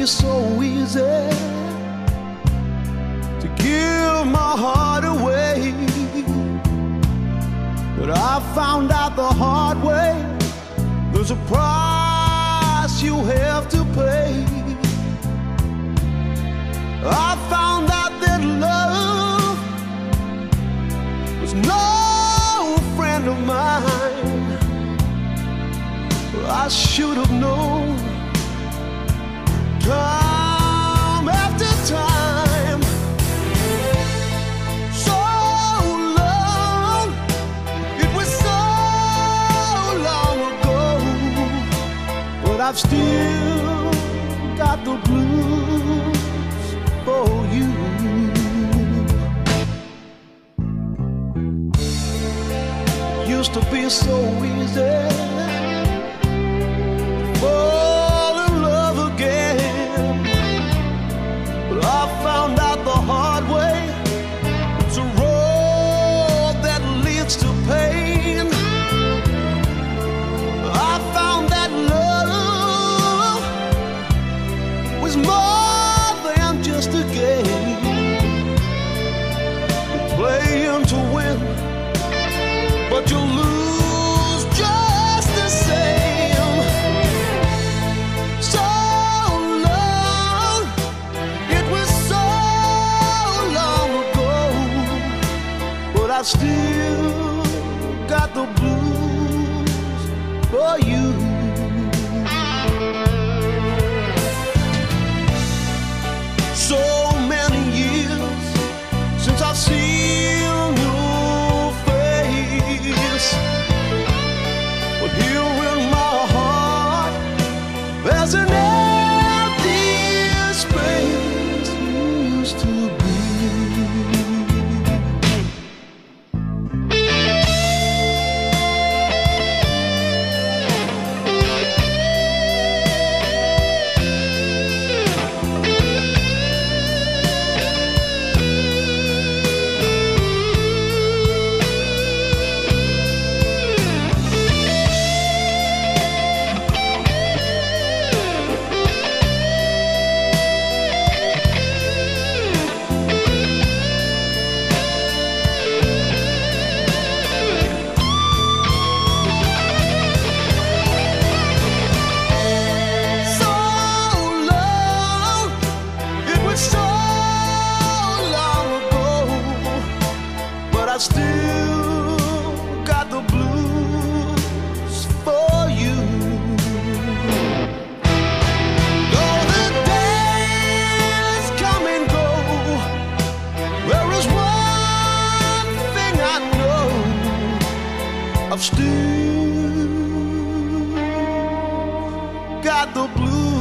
be so easy to give my heart away. But I found out the hard way there's a price you have to pay. I found out that love was no friend of mine. I should have known I've still got the blues for you. Used to be so easy. Found out I still got the blues for you. Though the days come and go, there is one thing I know. I've still got the blues